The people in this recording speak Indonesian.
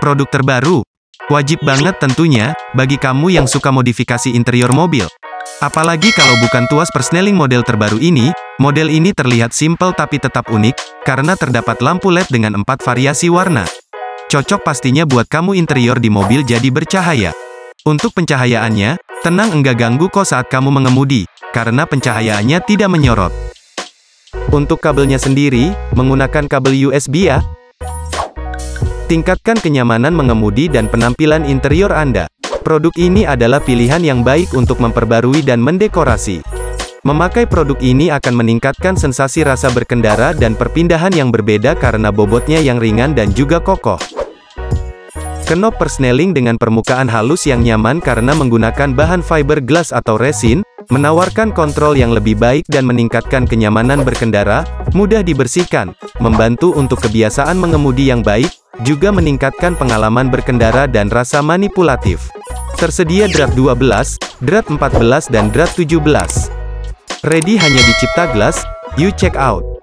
Produk terbaru. Wajib banget tentunya, bagi kamu yang suka modifikasi interior mobil. Apalagi kalau bukan tuas persneling model terbaru ini, model ini terlihat simple tapi tetap unik, karena terdapat lampu LED dengan empat variasi warna. Cocok pastinya buat kamu interior di mobil jadi bercahaya. Untuk pencahayaannya, tenang enggak ganggu kok saat kamu mengemudi, karena pencahayaannya tidak menyorot. Untuk kabelnya sendiri, menggunakan kabel USB ya, Tingkatkan kenyamanan mengemudi dan penampilan interior Anda. Produk ini adalah pilihan yang baik untuk memperbarui dan mendekorasi. Memakai produk ini akan meningkatkan sensasi rasa berkendara dan perpindahan yang berbeda karena bobotnya yang ringan dan juga kokoh. Kenop persneling dengan permukaan halus yang nyaman karena menggunakan bahan fiberglass atau resin, menawarkan kontrol yang lebih baik dan meningkatkan kenyamanan berkendara, mudah dibersihkan, membantu untuk kebiasaan mengemudi yang baik, juga meningkatkan pengalaman berkendara dan rasa manipulatif. Tersedia drat 12, drat 14 dan drat 17. Ready hanya di Cipta Glass, you check out.